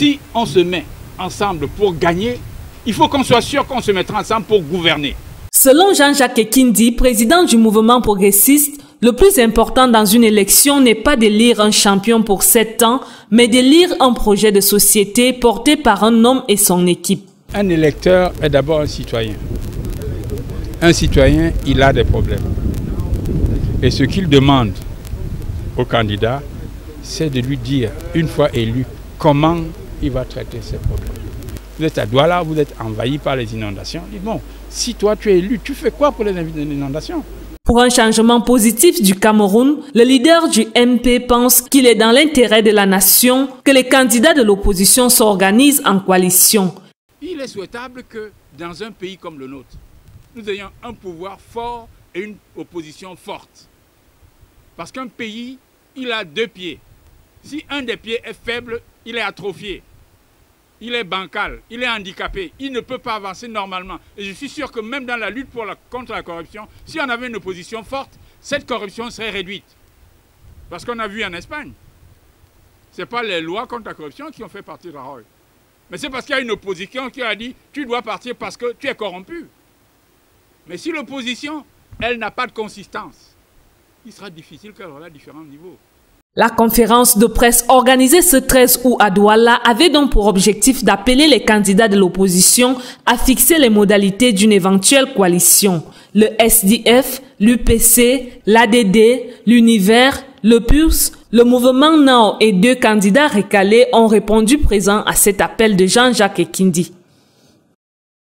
si on se met ensemble pour gagner, il faut qu'on soit sûr qu'on se mettra ensemble pour gouverner. Selon Jean-Jacques Ekindi, président du mouvement progressiste, le plus important dans une élection n'est pas d'élire un champion pour sept ans, mais d'élire un projet de société porté par un homme et son équipe. Un électeur est d'abord un citoyen. Un citoyen, il a des problèmes. Et ce qu'il demande au candidat, c'est de lui dire, une fois élu, comment il va traiter ses problèmes. Vous êtes à Douala, vous êtes envahi par les inondations. Dit, bon, si toi tu es élu, tu fais quoi pour les inondations? Pour un changement positif du Cameroun, le leader du MP pense qu'il est dans l'intérêt de la nation que les candidats de l'opposition s'organisent en coalition. Il est souhaitable que dans un pays comme le nôtre, nous ayons un pouvoir fort et une opposition forte. Parce qu'un pays, il a deux pieds. Si un des pieds est faible, il est atrophié il est bancal, il est handicapé, il ne peut pas avancer normalement. Et je suis sûr que même dans la lutte contre la corruption, si on avait une opposition forte, cette corruption serait réduite. Parce qu'on a vu en Espagne, ce n'est pas les lois contre la corruption qui ont fait partir Rajoy. Mais c'est parce qu'il y a une opposition qui a dit tu dois partir parce que tu es corrompu. Mais si l'opposition, elle n'a pas de consistance, il sera difficile qu'elle à différents niveaux. La conférence de presse organisée ce 13 août à Douala avait donc pour objectif d'appeler les candidats de l'opposition à fixer les modalités d'une éventuelle coalition. Le SDF, l'UPC, l'ADD, l'Univers, le PURS, le mouvement Nord et deux candidats récalés ont répondu présents à cet appel de Jean-Jacques Ekindi.